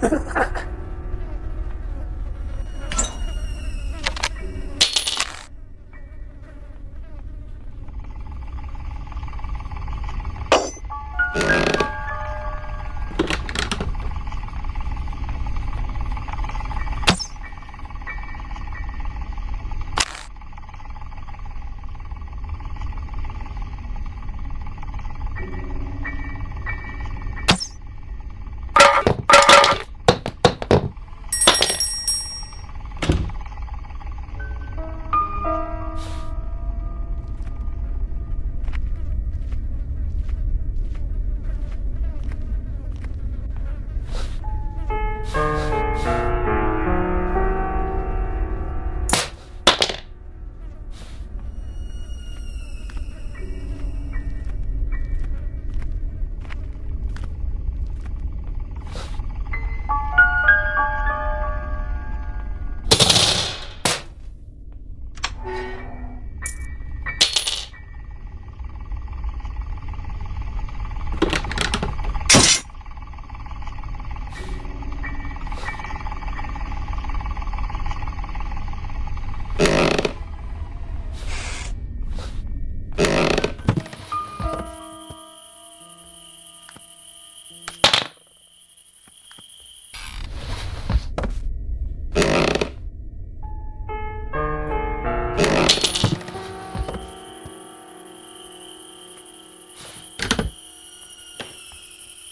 Yeah.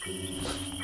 Peace.